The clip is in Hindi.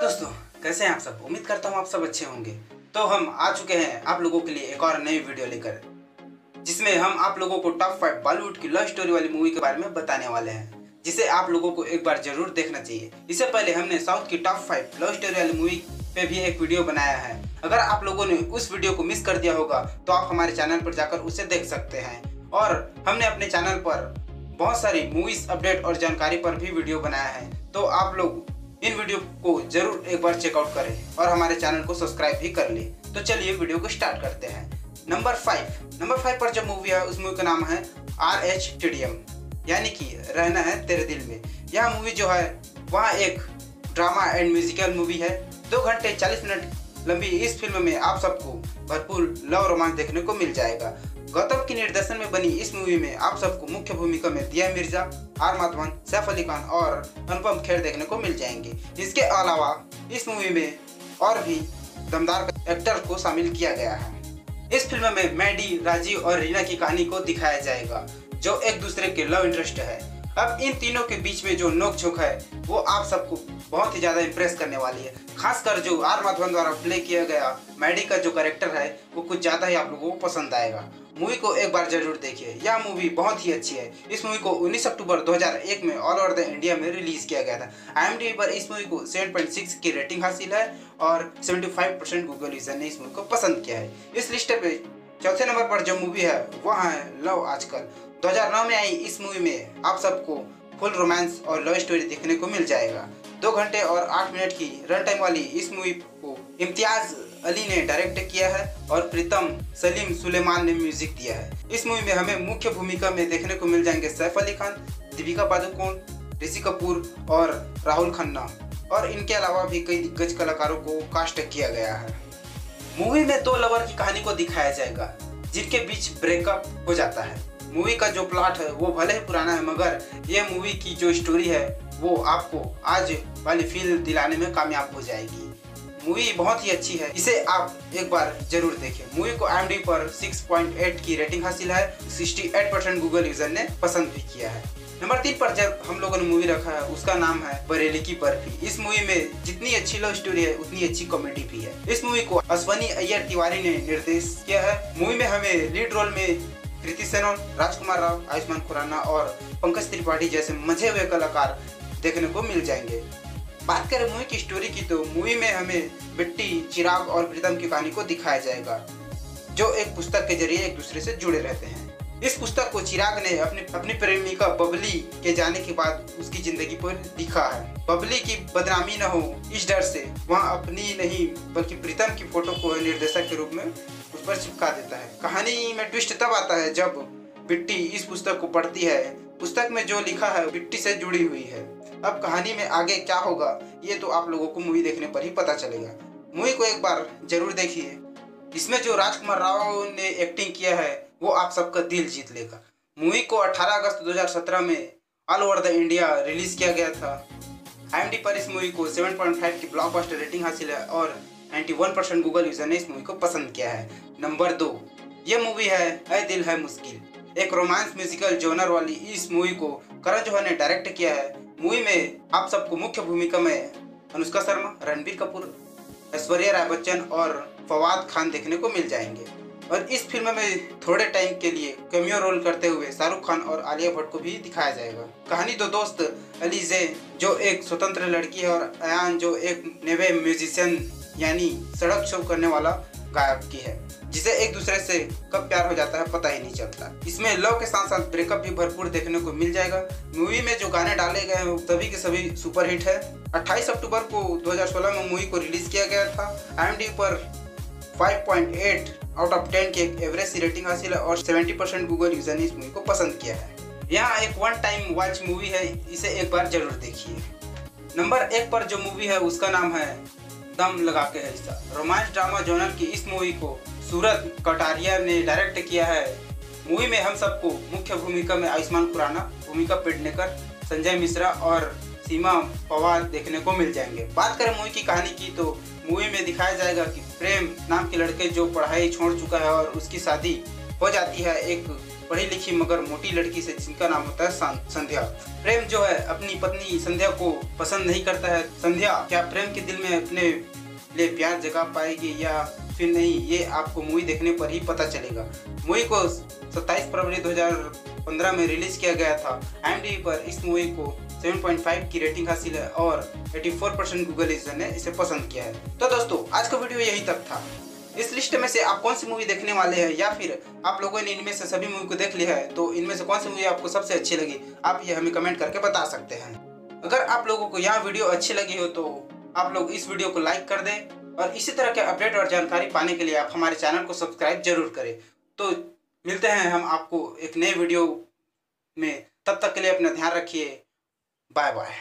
दोस्तों, कैसे हैं आप सब? उम्मीद करता हूँ आप सब अच्छे होंगे। तो हम आ चुके हैं आप लोगों के लिए एक और नई वीडियो लेकर, जिसमें हम आप लोगों को टॉप फाइव बॉलीवुड की लव स्टोरी वाली मूवी के बारे में बताने वाले हैं, जिसे आप लोगों को एक बार ज़रूर देखना चाहिए। इससे पहले हमने साउथ की टॉप फाइव लव स्टोरी वाली मूवी पे भी एक वीडियो बनाया है। अगर आप लोगों ने उस वीडियो को मिस कर दिया होगा तो आप हमारे चैनल पर जाकर उसे देख सकते हैं। और हमने अपने चैनल पर बहुत सारी मूवीज़ अपडेट और जानकारी पर भी वीडियो बनाया है। तो आप लोग इन वीडियो को ज़रूर एक बार चेकआउट करें और हमारे चैनल को सब्सक्राइब भी कर ले। तो चलिए वीडियो को स्टार्ट करते हैं। नंबर फाइव नंबर फाइव पर जो मूवी है, उस मूवी का नाम है आर एच टीडीएम यानी कि रहना है तेरे दिल में। यह मूवी जो है, वह एक ड्रामा एंड म्यूजिकल मूवी है। दो घंटे चालीस मिनट लंबी इस फ़िल्म में आप सबको भरपूर लव रोमांस देखने को मिल जाएगा। गौतम के निर्देशन में बनी इस मूवी में आप सबको मुख्य भूमिका में दिया मिर्ज़ा आर माधवन सैफ अली खान और अनुपम खेर देखने को मिल जाएँगे। इसके अलावा इस मूवी में और भी दमदार एक्टर को शामिल किया गया है। इस फ़िल्म में मैडी, राजीव और रीना की कहानी को दिखाया जाएगा, जो एक दूसरे के लव इंटरेस्ट है। अब इन तीनों के बीच में जो नोक झोंक है, वो आप सबको बहुत ही ज़्यादा इम्प्रेस करने वाली है। खासकर जो आर माधवन द्वारा प्ले किया गया मैडी का जो करेक्टर है, वो कुछ ज़्यादा ही आप लोगों को पसंद आएगा। मूवी को एक बार ज़रूर देखिए। यह मूवी बहुत ही अच्छी है। इस मूवी को 19 अक्टूबर 2001 में ऑल ओवर द इंडिया में रिलीज़ किया गया था। आई पर इस मूवी को 7.6 की रेटिंग हासिल है और 75 परसेंट गूगल यूज़र ने इस मूवी को पसंद किया है। इस लिस्ट पे चौथे नंबर पर जो मूवी है, वह है लव आजकल। 2009 में आई इस मूवी में आप सबको फुल रोमांस और लव स्टोरी देखने को मिल जाएगा। दो घंटे और आठ मिनट की रन टाइम वाली इस मूवी को इम्तियाज़ अली ने डायरेक्ट किया है और प्रीतम, सलीम, सुलेमान ने म्यूज़िक दिया है। इस मूवी में हमें मुख्य भूमिका में देखने को मिल जाएँगे सैफ अली खान, दीपिका पादुकोण, ऋषि कपूर और राहुल खन्ना। और इनके अलावा भी कई दिग्गज कलाकारों को कास्ट किया गया है। मूवी में दो लवर की कहानी को दिखाया जाएगा, जिनके बीच ब्रेकअप हो जाता है। मूवी का जो प्लॉट है, वो भले ही पुराना है, मगर यह मूवी की जो स्टोरी है, वो आपको आज वाली फील दिलाने में कामयाब हो जाएगी। मूवी बहुत ही अच्छी है। इसे आप एक बार ज़रूर देखें। मूवी को एम पर 6.8 की रेटिंग हासिल है। 68 परसेंट गूगल यूज़र ने पसंद भी किया है। नंबर तीन पर जब हम लोगों ने मूवी रखा है, उसका नाम है बरेली की बर्फ़ी। इस मूवी में जितनी अच्छी लव स्टोरी है, उतनी अच्छी कॉमेडी भी है। इस मूवी को अश्वनी अय्यर तिवारी ने निर्देश किया है। मूवी में हमें लीड रोल में कृति सेनोन, राजकुमार राव, आयुष्मान खुराना और पंकज त्रिपाठी जैसे मज़े हुए कलाकार देखने को मिल जाएँगे। बात करें मूवी की स्टोरी की तो मूवी में हमें बिट्टी, चिराग और प्रीतम की कहानी को दिखाया जाएगा, जो एक पुस्तक के ज़रिए एक दूसरे से जुड़े रहते हैं। इस पुस्तक को चिराग ने अपनी अपनी प्रेमिका बबली के जाने के बाद उसकी ज़िंदगी पर लिखा है। बबली की बदनामी न हो, इस डर से वह अपनी नहीं, बल्कि प्रीतम की फ़ोटो को निर्देशक के रूप में उस पर चिपका देता है। कहानी में ट्विस्ट तब आता है जब बिट्टी इस पुस्तक को पढ़ती है। पुस्तक में जो लिखा है, बिट्टी से जुड़ी हुई है। अब कहानी में आगे क्या होगा, ये तो आप लोगों को मूवी देखने पर ही पता चलेगा। मूवी को एक बार ज़रूर देखिए। इसमें जो राजकुमार राव ने एक्टिंग किया है, वो आप सबका दिल जीत लेगा। मूवी को 18 अगस्त 2017 में all over the India release किया गया था। आई पर इस मूवी को 7.5 की ब्लॉकबस्टर रेटिंग हासिल है और 91 परसेंट गूगल यूज़र ने इस मूवी को पसंद किया है। नंबर दो, ये मूवी है ऐ दिल है मुश्किल। एक रोमांस म्यूजिकल जोनर वाली इस मूवी को करण जौहर ने डायरेक्ट किया है। मूवी में आप सबको मुख्य भूमिका में अनुष्का शर्मा, रणबीर कपूर, ऐश्वर्या राय बच्चन और फवाद खान देखने को मिल जाएँगे। और इस फ़िल्म में थोड़े टाइम के लिए कमियो रोल करते हुए शाहरुख खान और आलिया भट्ट को भी दिखाया जाएगा। कहानी दो दोस्त अलीजे जो एक स्वतंत्र लड़की है और अयान, जो एक नेवे म्यूजिशियन, यानी सड़क शो करने वाला गायक की है। जिसे एक दूसरे से कब प्यार हो जाता है पता ही नहीं चलता। इसमें लव के साथ साथ ब्रेकअप भी भरपूर देखने को मिल जाएगा। मूवी में जो गाने डाले गए हैं सभी के सभी सुपर हिट है। 28 अक्टूबर को 2016 में मूवी को रिलीज़ किया गया था। आई पर 5.8 आउट ऑफ़ 10 की एक एवरेज रेटिंग हासिल है और 70 परसेंट गूगल यूज़र ने इस मूवी को पसंद किया है। यहाँ एक वन टाइम वॉच मूवी है, इसे एक बार ज़रूर देखिए। नंबर एक पर जो मूवी है, उसका नाम है दम लगा के ऐसा रोमांस ड्रामा जोनल की इस मूवी को सूरत कटारिया ने डायरेक्ट किया है। मूवी में हम सबको मुख्य भूमिका में आयुष्मान खुराना, भूमिका पेडनेकर, संजय मिश्रा और सीमा पवार देखने को मिल जाएँगे। बात करें मूवी की कहानी की तो मूवी में दिखाया जाएगा कि प्रेम नाम के लड़के जो पढ़ाई छोड़ चुका है और उसकी शादी हो जाती है एक पढ़ी लिखी मगर मोटी लड़की से, जिनका नाम होता है संध्या। प्रेम जो है, अपनी पत्नी संध्या को पसंद नहीं करता है। संध्या, क्या प्रेम के दिल में अपने लिए प्यार जगा पाएगी या फिर नहीं, ये आपको मूवी देखने पर ही पता चलेगा। मूवी को 27 फरवरी 2015 में रिलीज़ किया गया था। एम पर इस मूवी को 7.5 की रेटिंग हासिल है और 84 परसेंट गूगल यूज़र ने इसे पसंद किया है। तो दोस्तों, आज का वीडियो यही तक था। इस लिस्ट में से आप कौन सी मूवी देखने वाले हैं? या फिर आप लोगों ने इनमें से सभी मूवी को देख लिया है तो इनमें से कौन सी मूवी आपको सबसे अच्छी लगी? आप ये हमें कमेंट करके बता सकते हैं। अगर आप लोगों को यहाँ वीडियो अच्छी लगी हो तो आप लोग इस वीडियो को लाइक कर दें और इसी तरह के अपडेट और जानकारी पाने के लिए आप हमारे चैनल को सब्सक्राइब ज़रूर करें। तो मिलते हैं हम आपको एक नए वीडियो में। तब तक के लिए अपना ध्यान रखिए। Bye bye